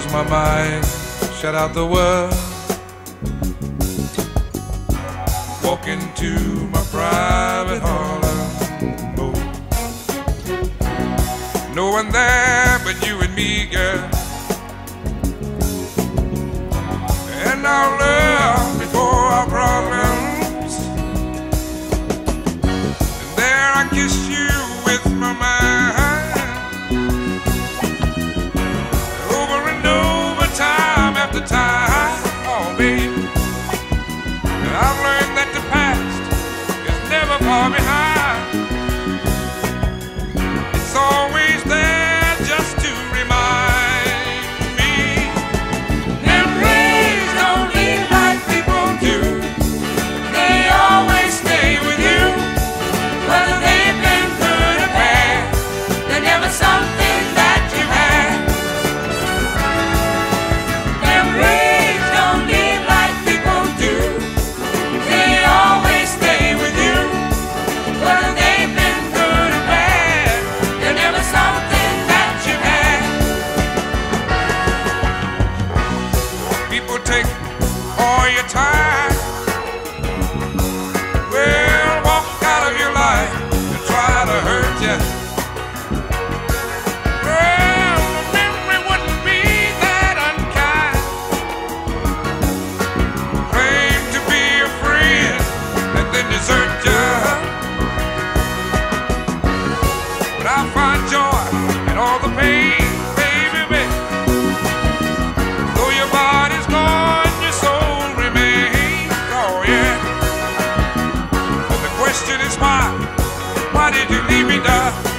close my mind, shut out the world. Walk into my private hall alone. No one there but you and me, girl. And our love before our promise. time. Walk out of your life try to hurt you. Well, memory wouldn't be that unkind. Claim to be a friend and then desert you. But I find joy in all the pain. de me.